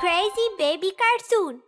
Crazy Baby Cartoon.